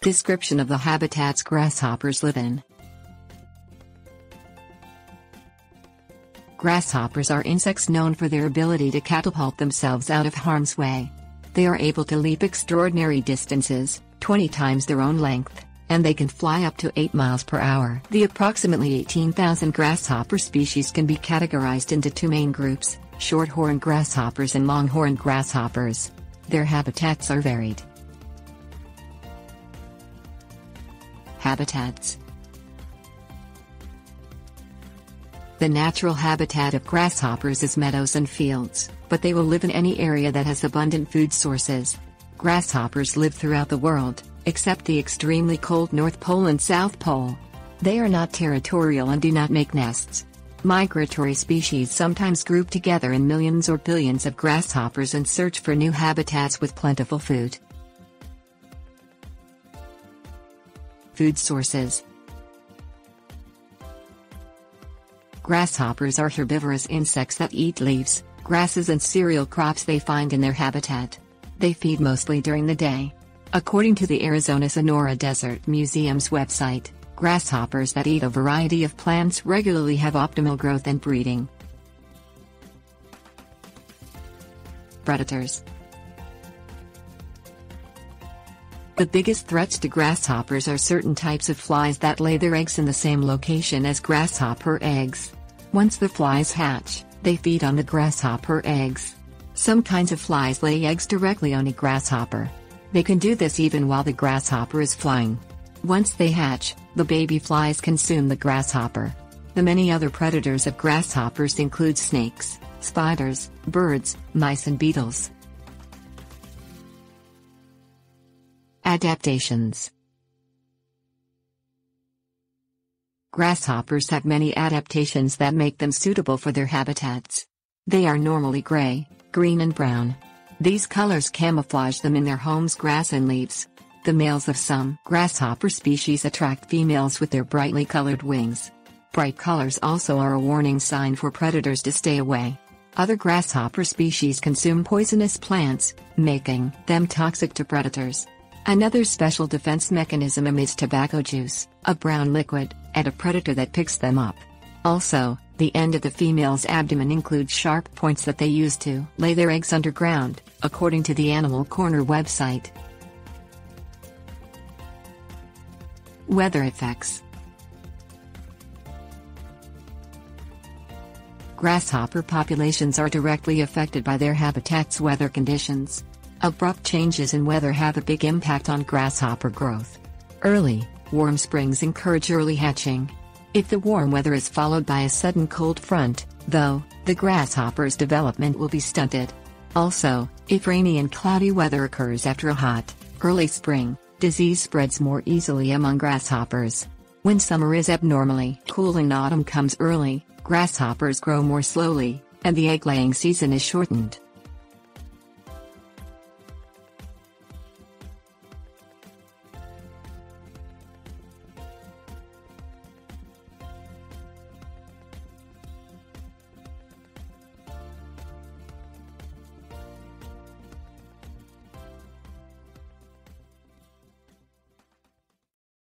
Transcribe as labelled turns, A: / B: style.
A: Description of the habitats grasshoppers live in. Grasshoppers are insects known for their ability to catapult themselves out of harm's way. They are able to leap extraordinary distances, 20 times their own length, and they can fly up to 8 miles per hour. The approximately 18,000 grasshopper species can be categorized into two main groups, shorthorn grasshoppers and longhorn grasshoppers. Their habitats are varied. Habitats The natural habitat of grasshoppers is meadows and fields, but they will live in any area that has abundant food sources. Grasshoppers live throughout the world, except the extremely cold North Pole and South Pole. They are not territorial and do not make nests. Migratory species sometimes group together in millions or billions of grasshoppers and search for new habitats with plentiful food. Food sources Grasshoppers are herbivorous insects that eat leaves, grasses and cereal crops they find in their habitat. They feed mostly during the day. According to the Arizona Sonora Desert Museum's website, Grasshoppers that eat a variety of plants regularly have optimal growth and breeding. Predators The biggest threats to grasshoppers are certain types of flies that lay their eggs in the same location as grasshopper eggs. Once the flies hatch, they feed on the grasshopper eggs. Some kinds of flies lay eggs directly on a grasshopper. They can do this even while the grasshopper is flying. Once they hatch, the baby flies consume the grasshopper. The many other predators of grasshoppers include snakes, spiders, birds, mice and beetles. Adaptations Grasshoppers have many adaptations that make them suitable for their habitats. They are normally gray, green and brown. These colors camouflage them in their home's grass and leaves. The males of some grasshopper species attract females with their brightly colored wings. Bright colors also are a warning sign for predators to stay away. Other grasshopper species consume poisonous plants, making them toxic to predators. Another special defense mechanism emits tobacco juice, a brown liquid, at a predator that picks them up. Also, the end of the female's abdomen includes sharp points that they use to lay their eggs underground, according to the Animal Corner website. Weather effects Grasshopper populations are directly affected by their habitat's weather conditions. Abrupt changes in weather have a big impact on grasshopper growth. Early, warm springs encourage early hatching. If the warm weather is followed by a sudden cold front, though, the grasshopper's development will be stunted. Also, if rainy and cloudy weather occurs after a hot, early spring, Disease spreads more easily among grasshoppers. When summer is abnormally cool and autumn comes early, grasshoppers grow more slowly, and the egg-laying season is shortened.